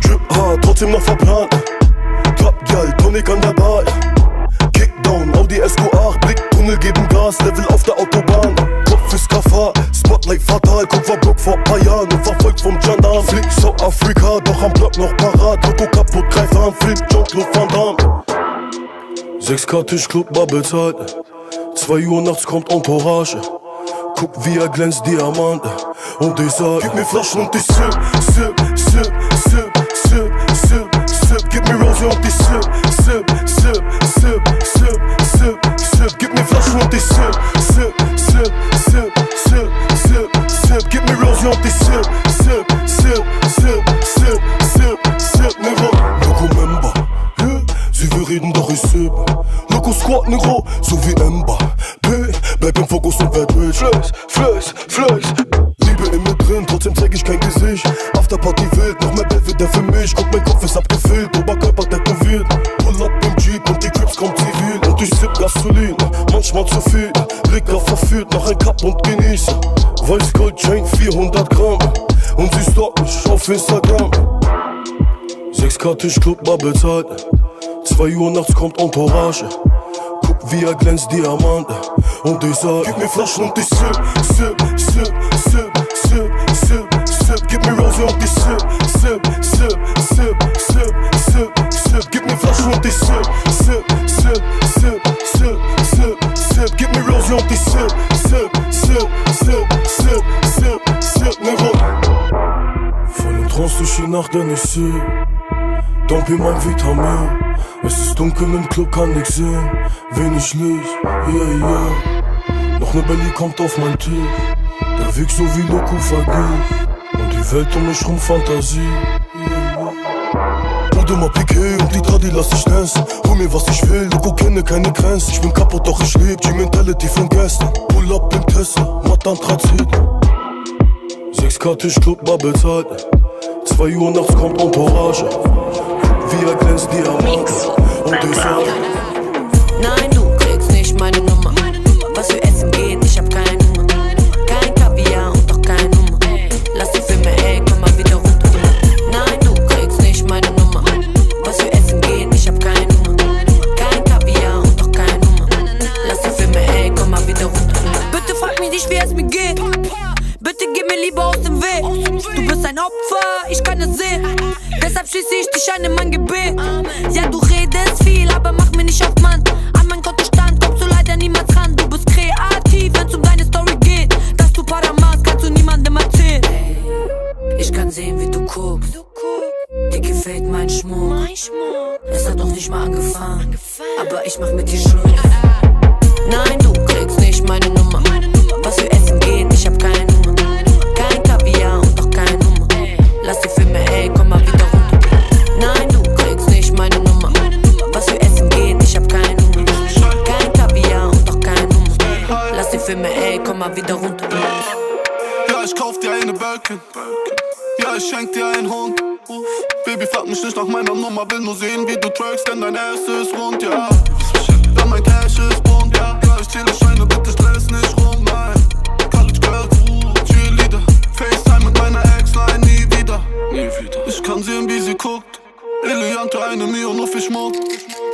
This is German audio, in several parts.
Drip hard, trotzdem noch verplant. Top Girl, Tonic an der Bar. Kickdown, Audi SQ8, Blicktunnel geben Gas, Level auf der Autobahn. Kopf ist Kafar, Spotlight fatal, Kupferblock vor paar Jahren und verfolgt vom Gendarm. Flick South Africa, doch am Block noch parat. Logo kaputt, greif an, Flip, Jean-Claude Van Damme. 6K Tischclub, bar bezahlt. 2 Uhr nachts kommt Entourage. Guck, wie er glänzt, Diamant. Und ich sag, gib mir Flaschen und ich sip, sip, sip, genieße. Weiß Gold Chain 400 Gramm. Und sie stalkt mich auf Instagram. 6K Tischclub, bar bezahlt. 2 Uhr nachts kommt Entourage. Guck, wie er glänzt, Diamant. Und ich sag, gib mir Flaschen und ich sip, sip, sip, sip, sip, sip, sip. Gib mir Rose und ich sip, sip, sip, sip, sip, sip, sip. Gib mir Flaschen und ich sip, sip, sip, sip, sip, sip, sip. Gib mir Rose und ich sip, sip, sip, sip, sip, sip, sip, Nigga. Voll in Trance durch die Nacht, denn ich seh Dumpi mein Vitamin Es ist dunkel im Club, kann nix sehen Wenig Licht, yeah, yeah. Noch ne Belly kommt auf mein Tisch Der Weg so wie Loco vergeht Und die Welt um mich rum Fantasie, mal Piquet und die Tradi lass ich tanzen. Hol mir was ich will, Loco kenne keine Grenzen. Ich bin kaputt, doch ich leb, die Mentality von gestern. Pull up im Tesla, Matan Transit. 6K Tischclub, bar bezahlt 2 Uhr nachts kommt Entourage. Wie er glänzt Diamant Und ich sag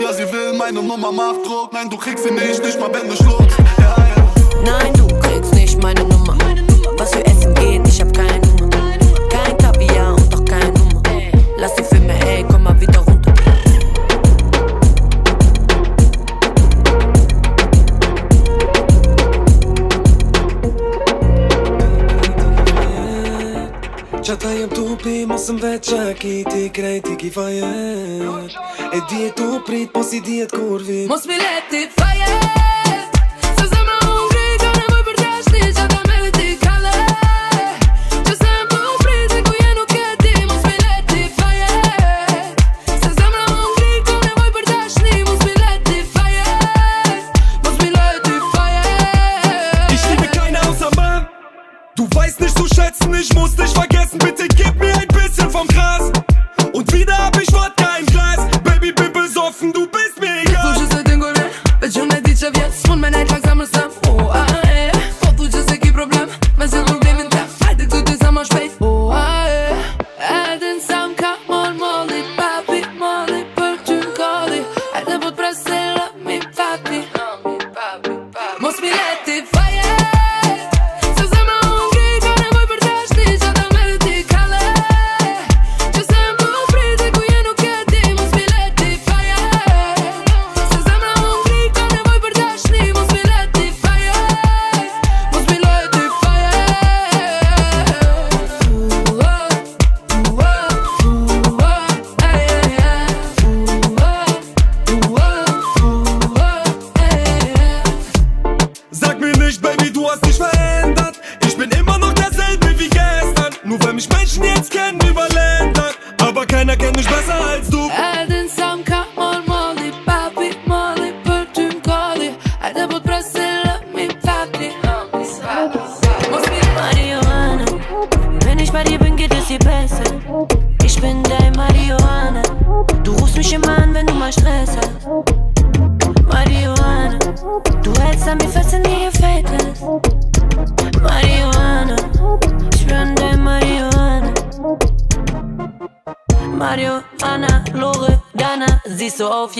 Ja, sie will meine Nummer, macht Druck. Nein, du kriegst sie nicht, nicht mal wenn du schluckst. Ja, ja. Nein, du kriegst nicht meine Nummer. Was S'm ki ti kiti krejti ki fajet E djetu prit, po si djet kur vit? Mos mi leti fajet.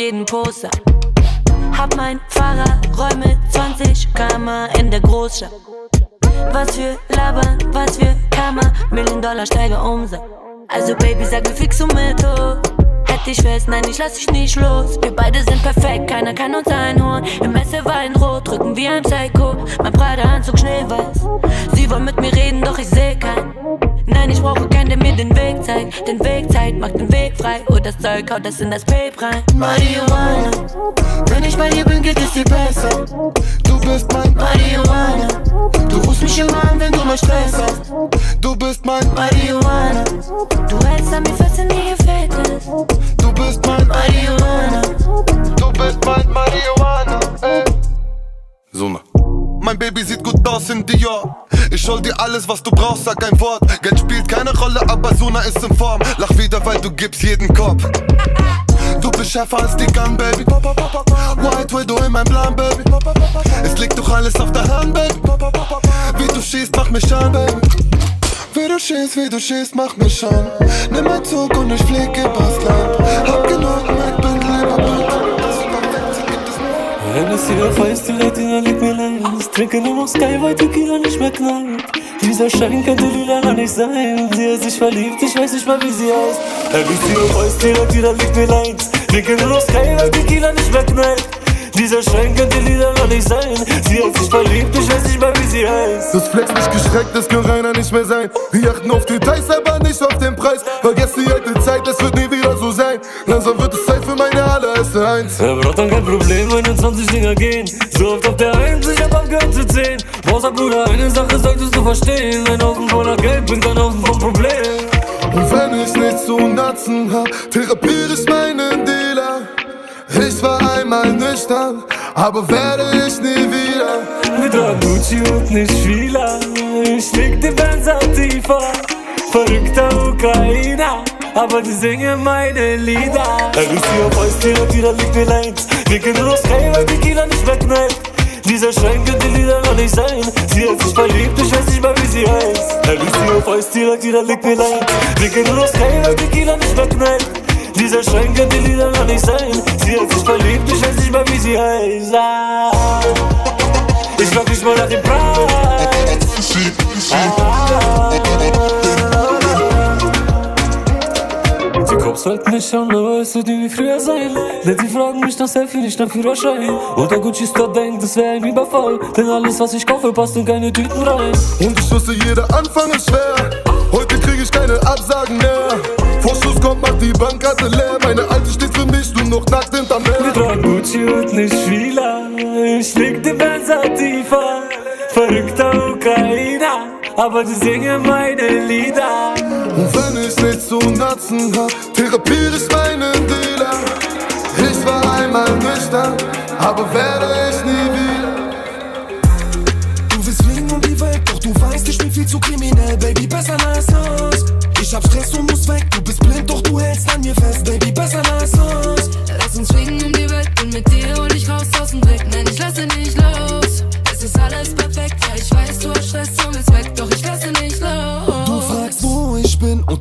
Jeden Poster. Hab mein Fahrrad, Räume 20 km in der Großstadt. Was für Labern, was für Kammer, Million Dollar Steiger Umsatz. Also Baby, sag mir fix und mit hoch. Hätte ich fest, nein, ich lass dich nicht los. Wir beide sind perfekt, keiner kann uns einholen. Im Messer Weinrot, drücken wie ein Psycho. Mein Prada-Anzug schneeweiß. Sie wollen mit mir reden, doch ich seh keinen. Nein, ich brauche keinen, der mir den Weg zeigt. Den Weg zeigt, macht den Weg frei. Und das Zeug haut das in das Pape rein. Marihuana. Wenn ich bei dir bin, geht es dir besser. Du bist mein, Marihuana. Du rufst mich immer an, wenn du mal Stress hast. du bist mein, Marihuana. Du hältst an mir fest, in gefällt es. du bist mein, Marihuana. du bist mein Marihuana. Ey. Sona. Mein Baby sieht gut aus in Dior. Ich hol dir alles, was du brauchst, sag ein Wort. Geld spielt keine Rolle, aber Sona ist in Form. Lach wieder, weil du gibst jeden Kopf. Du bist schärfer als die Gun, Baby. White Widow in meinem Plan, Baby. Es liegt doch alles auf der Hand, Baby. Wie du schießt, mach mich an, Baby. Wie du schießt, wie du schießt, mach mich an. Nimm ein Zug und ich flieg übers Land. Hab genug mit Bündel über es nur. Wenn es hier feißt, die Retina liegt mir leid. Trinke nur noch Sky, weil Tequila nicht mehr knallt. Dieser Schein könnte lila gar nicht sein. Sie hat sich verliebt, ich weiß nicht mal, wie sie heißt. Wenn es hier feißt, die Retina liegt mir leid. Trinke nur noch Sky, weil Tequila nicht mehr knallt. Dieser Schein könnte lila gar nicht sein. Sie hat sich verliebt, ich weiß nicht mal, wie sie heißt. Das Flex nicht gestreckt, das kann reiner nicht mehr sein. Wir achten auf Details, aber nicht auf den Preis. Vergesst die alte Zeit, es wird nie wieder so sein. Langsam wird es Zeit für meine allererste Eins. Er braucht dann kein Problem, wenn 20 Dinger gehen. So oft auf der Eins, ich hab aufgehört zu zählen. Brauchst Bruder, eine Sache solltest du verstehen. Ein Haufen voller Geld bringt ein Haufen von Problemen. Und wenn ich nichts zu natzen hab, therapiere ich meinen Dealer. Ich war einmal nüchtern, aber werde ich nie wieder. Wir tragen Gucci und nicht Fila. Ich leg den Benz tiefer. Verrückter Ukrainer, aber die singen meine Lieder. Er ist hier auf die Tira liegt mir leid. Wir können nur noch Sky, weil die Kieler nicht knallt. Dieser Schein könnte Lieder gar nicht sein. Sie hat sich verliebt, ich weiß nicht mal, wie sie heißt. Er ist hier auf die Tira liegt mir leid. Wir können nur noch Sky, weil die Kieler nicht knallt. Dieser Schein könnte Lieder gar nicht sein. Sie hat sich verliebt, ich weiß nicht mal, wie sie heißt. Ah. Ich frag nicht mal nach dem Preis. Ah. Die halten mich an, aber es wird wie früher sein. Denn sie fragen mich nach Selfie, nicht nach Führerschein. Und der Gucci Store denkt, das wäre ein Überfall. Denn alles, was ich kaufe, passt in keine Tüten rein. Und ich wusste, jeder Anfang ist schwer. Heute krieg ich keine Absagen mehr. Vorschuss kommt, macht die Bankkarte leer. Meine Alte steht für mich, du noch nackt hinterm Wir Meer. tragen Gucci und nicht Fila. Ich leg den Benz tiefer. Verrückter Ukrainer, aber die singen meine Lieder. Und wenn ich nichts zu natzen hab, therapiere ich meinen Dealer. Ich war einmal nüchtern, aber werde ich nie wieder. Du willst fliegen um die Welt, doch du weißt, ich bin viel zu kriminell, Baby, besser lass los. Ich hab Stress und muss weg, du bist blind, doch du hältst an mir fest, Baby, besser lass los. Lass uns fliegen um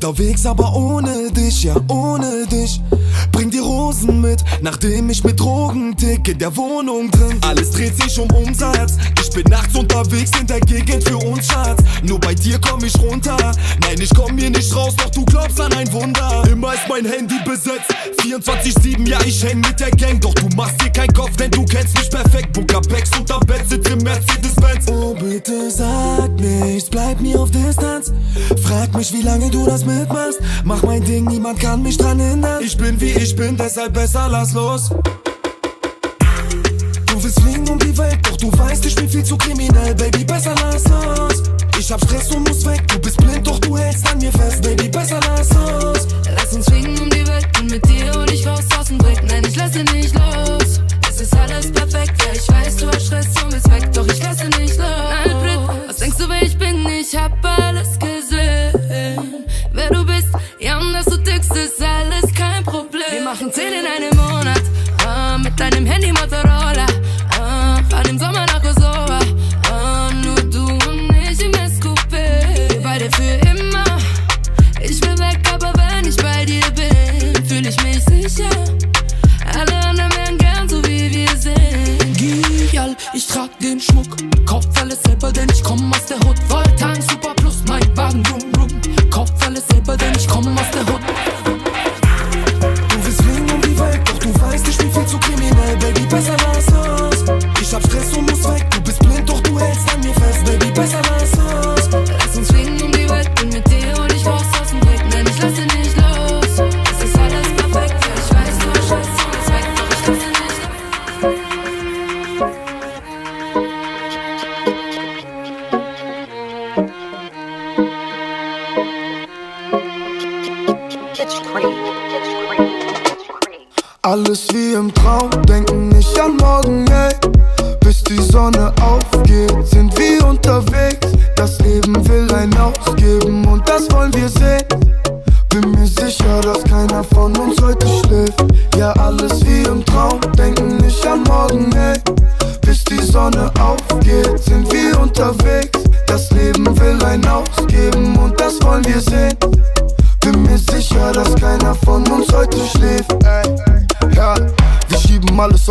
unterwegs, aber ohne dich, ja, ohne dich. Bring die Rosen mit, nachdem ich mit Drogen tick in der Wohnung drin. Alles dreht sich um Umsatz. Ich bin nachts unterwegs in der Gegend für uns, Schatz. Nur bei dir komm ich runter. Nein, ich komm hier nicht raus, doch du glaubst an ein Wunder. Immer ist mein Handy besetzt. 24-7, ja, ich häng mit der Gang. Doch du machst dir keinen Kopf, denn du kennst mich perfekt. Bunker Packs unterm Bett, sitzt im Mercedes-Benz. Oh, bitte sag nichts, bleib mir auf Distanz. Frag mich, wie lange du das mitmachst. Mach mein Ding, niemand kann mich dran hindern. Ich bin wie ich bin, deshalb besser lass los. Du willst fliegen um die Welt, doch du weißt, ich bin viel zu kriminell, Baby, besser lass los. Ich hab Stress und muss weg, du bist blind, doch du hältst an mir fest, Baby, besser lass los. Lass uns fliegen um die Welt und mit dir hol ich raus aus dem Dreck. Nein, ich lasse nicht los. Es ist alles perfekt, ja, ich weiß, du hast Stress und willst weg, doch ich lasse nicht los. Nein, Brit, was denkst du, wer ich bin? Ich hab alles gesehen.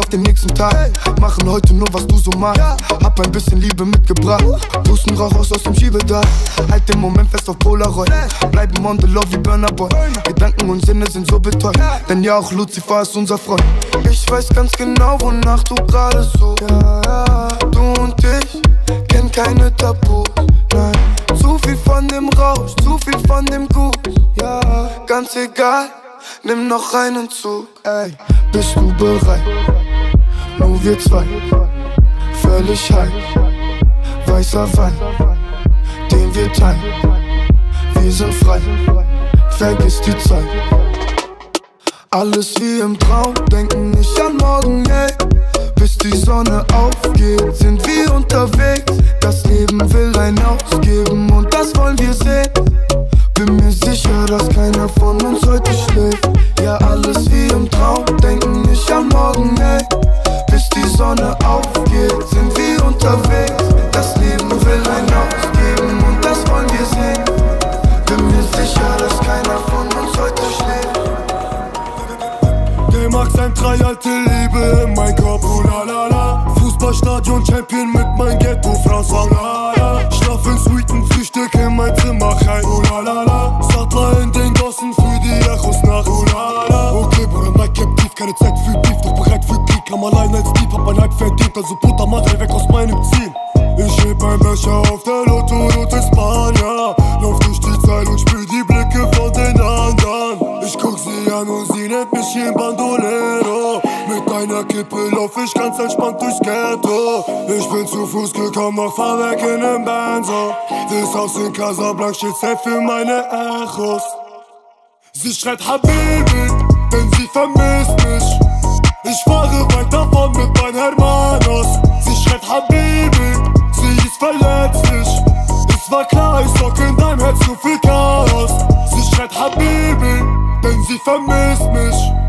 Auf den nächsten Tag. Machen heute nur, was du so magst. Hab ein bisschen Liebe mitgebracht. Pusten Rauch raus aus dem Schiebedach. Halt den Moment fest auf Polaroid. Bleiben on the love wie Burner Boy. Gedanken und Sinne sind so betäubt. Denn ja, auch Lucifer ist unser Freund. Ich weiß ganz genau, wonach du gerade so. Du und ich kennen keine Tabus. Nein, zu viel von dem Rausch, zu viel von dem Gut. Ja, ganz egal, nimm noch einen Zug. Ey, bist du bereit? Nur wir zwei, völlig high. Weißer Wein, den wir teilen. Wir sind frei, vergiss die Zeit. Alles wie im Traum, denken nicht an morgen, ey. Bis die Sonne aufgeht, sind wir unterwegs. Das Leben will ein ausgeben und das wollen wir sehen. Bin mir sicher, dass keiner von uns heute schläft. Ja, alles wie im Traum, denken nicht an morgen, ey. Bis die Sonne aufgeht, sind wir unterwegs. Das Leben will ein ausgeben und das wollen wir sehen. Bin mir sicher, dass keiner von uns heute schläft. Der macht sein drei alte Liebe in mein Kopf, oh la la la Fußballstadion Champion mit mein Ghetto, Frau Salala in mein Zimmer, Chai, oh Sattler in den Gassen für die Echos nach, oh la la Okay, Bruder, Mike Captiv, keine Zeit für Beef, doch bereit für Krieg. Kam allein als Dieb, hab mein Hype verdient, also Puta Madre weg aus meinem Ziel. Ich heb ein Becher auf der Lotto-Route Spanier. Lauf durch die Zeit und spür die Blicke von den anderen. Ich guck sie an und sie nennt mich hier Bandolero Mit einer Kippe lauf ich ganz entspannt durchs Ghetto. Ich bin zu Fuß gekommen, mach fahr weg in nem Benzo. Das Haus in Casablanca steht safe für meine Echos. Sie schreit Habibi, denn sie vermisst mich. Ich fahre weiter von mit meinen Hermanos. Sie schreit Habibi, sie ist verletzlich. Es war klar, ich sorg in deinem Herz zu viel Chaos. Sie schreit Habibi, denn sie vermisst mich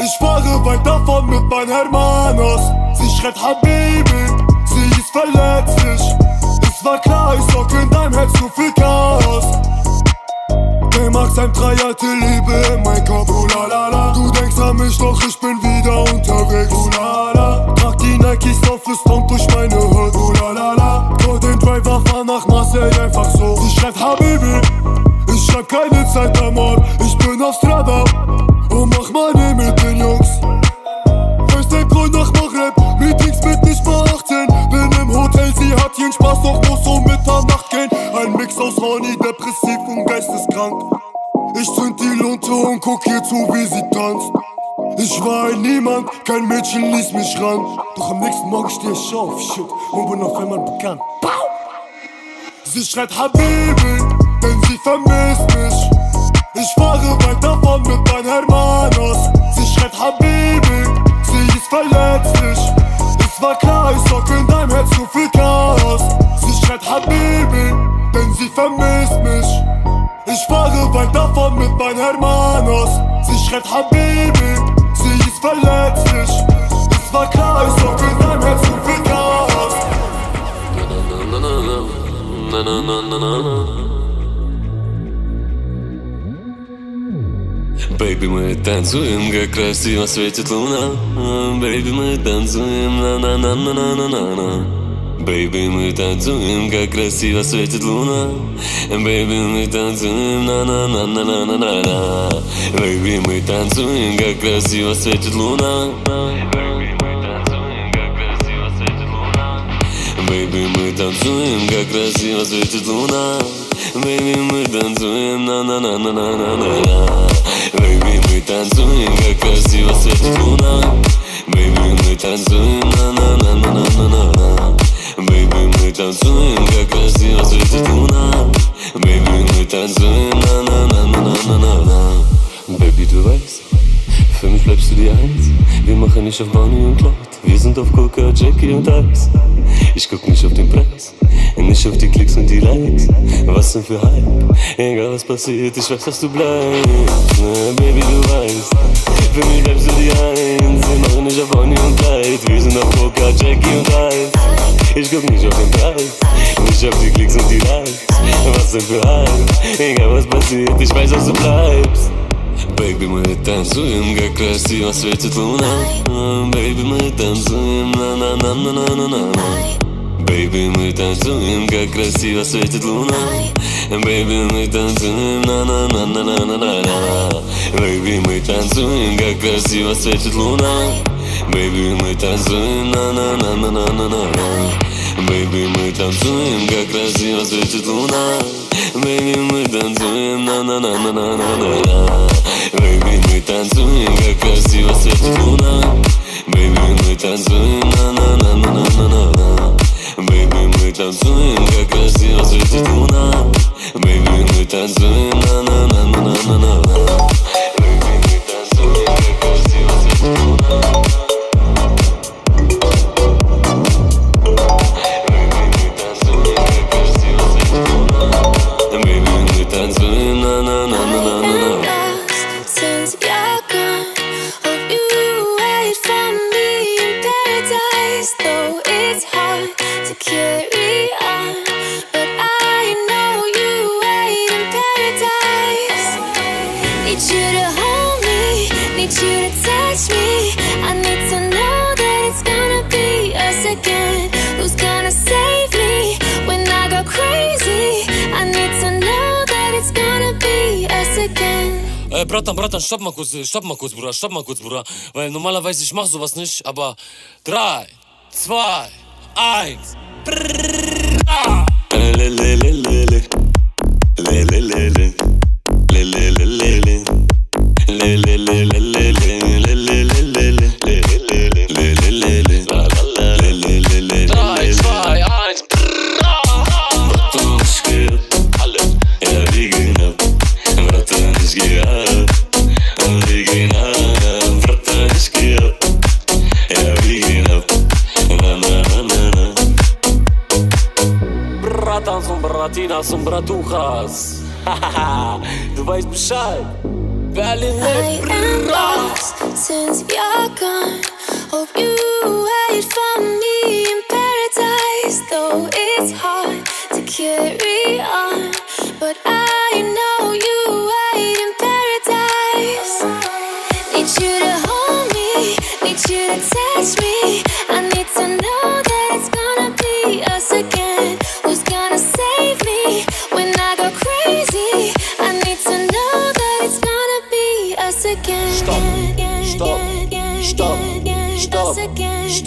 Ich fahre weiter von mit meinen Hermanos. Sie schreit Habibi, sie ist verletzlich. Es war klar, ich sorg in deinem Herz zu viel Chaos. Der macht sein drei Liebe in mein Kopf, oh la la la Du denkst an mich, doch ich bin wieder unterwegs, kein Mädchen ließ mich ran Doch am nächsten Morgen steh ich auf, shit Und bin auf einmal bekannt! Sie schreit Habibi, denn sie vermisst mich Бэйби, мы танцуем, как красиво светит луна. Бэйби, мы танцуем, на-на-на-на-на-на-на. Бэйби, мы танцуем, как красиво светит луна. Бэйби, мы танцуем, на-на-на-на-на-на-на. Бэйби, мы танцуем, как красиво светит луна. Бэйби, мы танцуем, как красиво светит луна. Baby, мы танцуем, как красиво светит луна Baby, мы танцуем, на-на-на-на-на-на-на Baby, мы танцуем, как красиво светит луна Baby, мы танцуем, на-на-на-на-на-на-на Baby, мы танцуем, как красиво светит луна Baby, мы танцуем, на-на-на-на-на-на-на Baby, du weißt, für mich bleibst du die Eins Wir machen nicht auf Bonnie und Clyde Wir sind auf Coca, Jackie und Ice Ich guck nicht auf den Preis nicht auf die Klicks und die Likes Was denn für Hype Egal was passiert, ich weiß, dass du bleibst Na, Baby, du weißt Für mich bleibst du die Eins Wir machen nicht auf Bonnie und Clyde Wir sind auf Coca, Jackie und Ice Ich guck nicht auf den Preis Nicht auf die Klicks und die Likes Was denn für Hype Egal was passiert, ich weiß, dass du bleibst Baby, мы танцуем, как красиво светит луна Baby, мы танцуем, на-на-на-на-на-на-на Бэйби, мы танцуем, как красиво светит луна. Бэйби, мы танцуем, на на на на на на на на Бэйби, мы танцуем, как красиво светит луна. Бэйби, мы танцуем, на на на на на на на на Бэйби, мы танцуем, как красиво светит луна. Бэйби, мы танцуем, на на на на на на на на Бэйби, мы танцуем, как красиво светит луна. Бэйби, мы танцуем, на на на на на на на на Baby, мы танцуем, как красиво светит луна Baby, мы танцуем, на-на-на-на-на-на-на stopp mal kurz, stopp mal kurz, Bruder, stopp mal kurz, Bruder. Weil normalerweise ich mach sowas nicht, aber 3, 2, 1. Le-le-le-le-le. a assombrar teu raço. tu vais puxar pele negra. Since you're gone, hope you wait for me in paradise. Though it's hard to carry on.